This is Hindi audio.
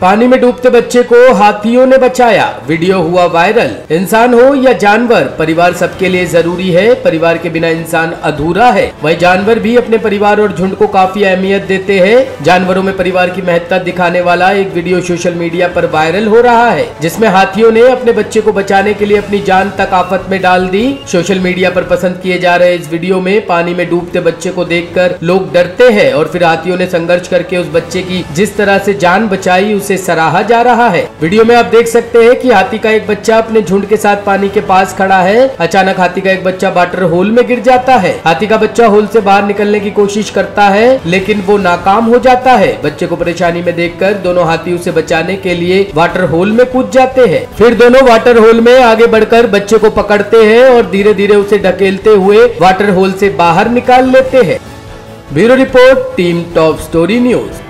पानी में डूबते बच्चे को हाथियों ने बचाया। वीडियो हुआ वायरल। इंसान हो या जानवर, परिवार सबके लिए ज़रूरी है। परिवार के बिना इंसान अधूरा है। वही जानवर भी अपने परिवार और झुंड को काफ़ी अहमियत देते हैं। जानवरों में परिवार की महत्ता दिखाने वाला एक वीडियो सोशल मीडिया पर वायरल हो रहा है, जिसमें हाथियों ने अपने बच्चे को बचाने के लिए अपनी जान तक आफत में डाल दी। सोशल मीडिया पर पसंद किए जा रहे इस वीडियो में पानी में डूबते बच्चे को देखकर लोग डरते हैं और फिर हाथियों ने संघर्ष करके उस बच्चे की जिस तरह से जान बचाई, उसे सराहा जा रहा है। वीडियो में आप देख सकते हैं कि हाथी का एक बच्चा अपने झुंड के साथ पानी के पास खड़ा है। अचानक हाथी का एक बच्चा वाटर होल में गिर जाता है। हाथी का बच्चा होल से बाहर निकलने की कोशिश करता है, लेकिन वो नाकाम हो जाता है। बच्चे को परेशानी में देखकर दोनों हाथी उसे बचाने के लिए वाटर होल में कूद जाते हैं। फिर दोनों वाटर होल में आगे बढ़कर बच्चे को पकड़ते हैं और धीरे धीरे उसे ढकेलते हुए वाटर होल से बाहर निकाल लेते हैं। Bureau report, team top story news.